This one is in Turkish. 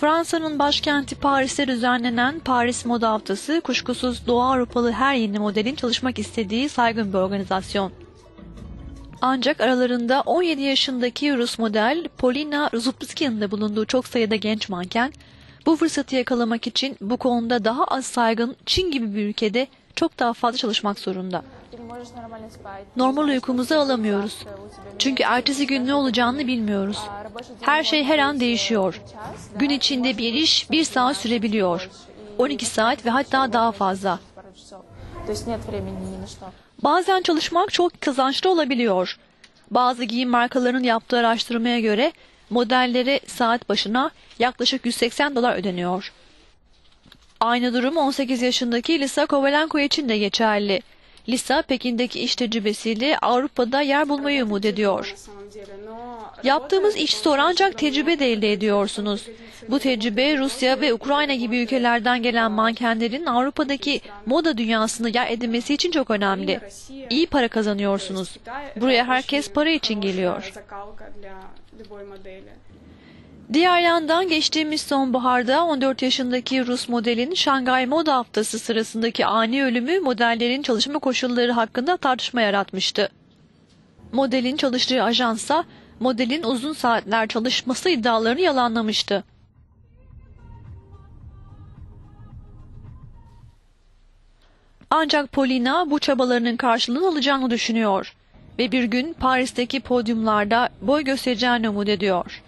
Fransa'nın başkenti Paris'te düzenlenen Paris Moda Haftası kuşkusuz Doğu Avrupalı her yeni modelin çalışmak istediği saygın bir organizasyon. Ancak aralarında 17 yaşındaki Rus model Polina Zubskinin de bulunduğu çok sayıda genç manken bu fırsatı yakalamak için bu konuda daha az saygın Çin gibi bir ülkede çok daha fazla çalışmak zorunda. Normal uykumuzu alamıyoruz. Çünkü ertesi gün ne olacağını bilmiyoruz. Her şey her an değişiyor. Gün içinde bir iş bir saat sürebiliyor. 12 saat ve hatta daha fazla. Bazen çalışmak çok kazançlı olabiliyor. Bazı giyim markalarının yaptığı araştırmaya göre modellere saat başına yaklaşık 180 dolar ödeniyor. Aynı durum 18 yaşındaki Lisa Kovalenko için de geçerli. Lisa Pekin'deki iş tecrübesiyle Avrupa'da yer bulmayı umut ediyor. Yaptığımız iş zor ancak tecrübe de elde ediyorsunuz. Bu tecrübe Rusya ve Ukrayna gibi ülkelerden gelen mankenlerin Avrupa'daki moda dünyasında yer edinmesi için çok önemli. İyi para kazanıyorsunuz. Buraya herkes para için geliyor. Diğer yandan geçtiğimiz sonbaharda 14 yaşındaki Rus modelin Şangay Moda Haftası sırasındaki ani ölümü modellerin çalışma koşulları hakkında tartışma yaratmıştı. Modelin çalıştığı ajansa modelin uzun saatler çalışması iddialarını yalanlamıştı. Ancak Polina bu çabalarının karşılığını alacağını düşünüyor ve bir gün Paris'teki podyumlarda boy göstereceğini umut ediyor.